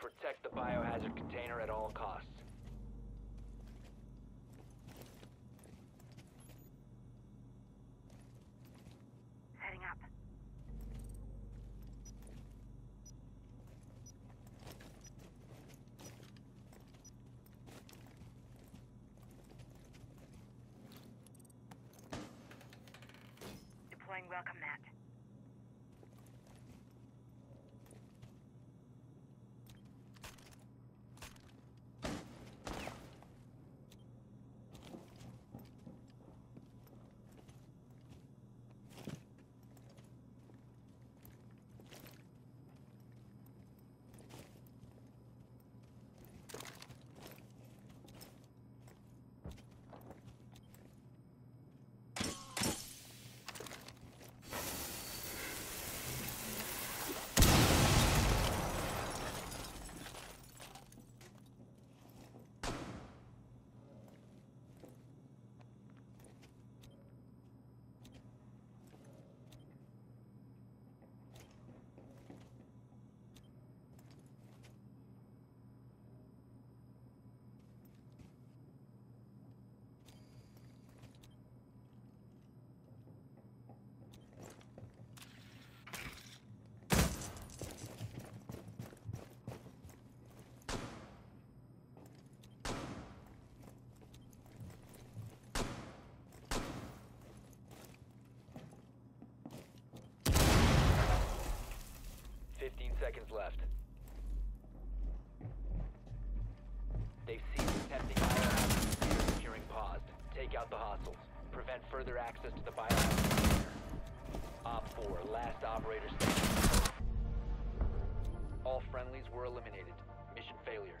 Protect the biohazard container at all costs. Up. Deploying welcome seconds left. They've ceased attempting biohazard container securing paused. Take out the hostiles. Prevent further access to the biohazard. Op 4, last operator standing. All friendlies were eliminated. Mission failure.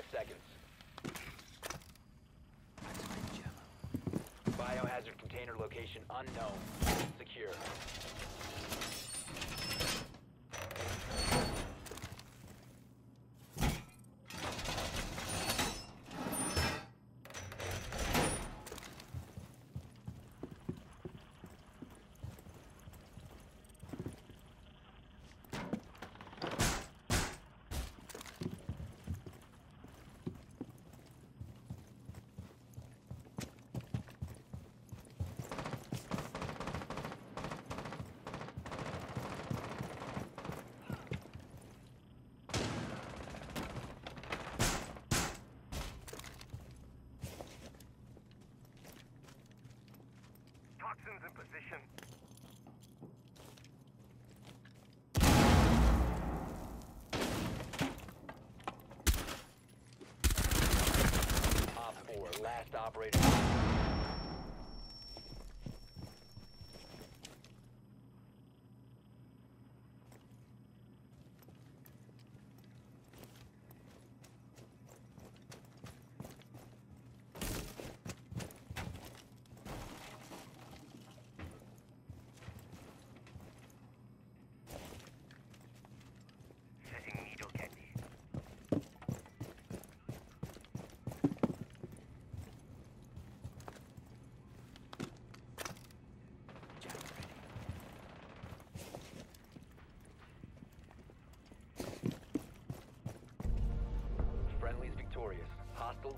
Five seconds. Biohazard container location unknown. Secure. Toxins in position.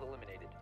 Eliminated.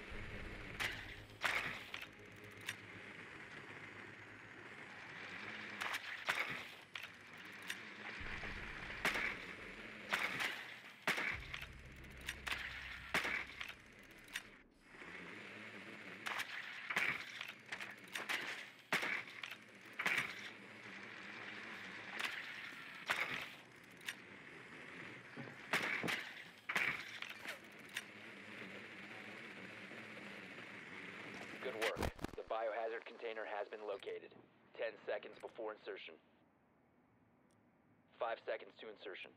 Work. The biohazard container has been located. Ten seconds before insertion. Five seconds to insertion.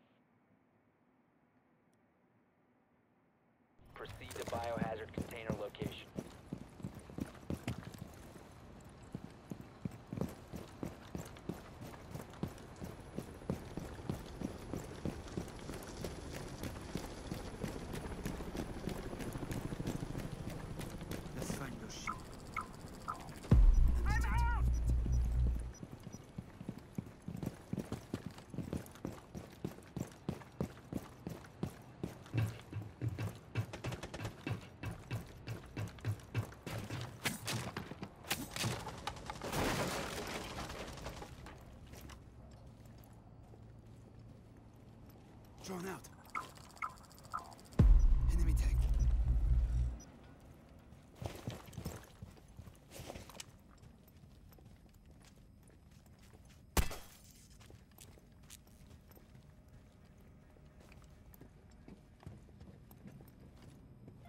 Drawn out. Enemy tank.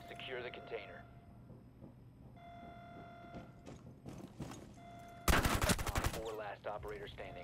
Secure the container. Four last operator standing.